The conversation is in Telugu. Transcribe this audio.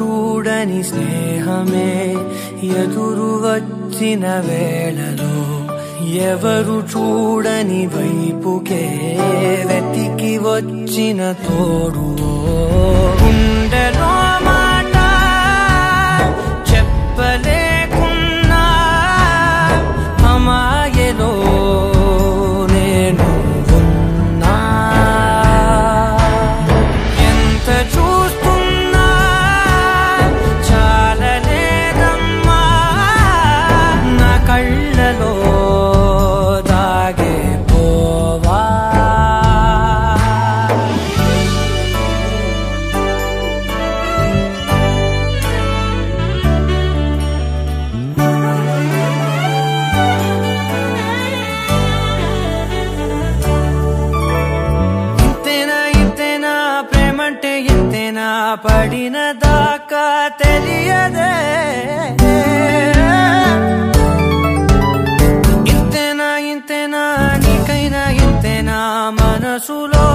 చూడని స్నేహమే ఎదురు వచ్చిన వేళలో ఎవరు చూడని వైపుకే వెతికి వచ్చిన తోడువో. గుండెలో పడిన దాకా తెలియదే. ఇంతేనా ఇంతేనా నీకైనా ఇంతేనా మనసులో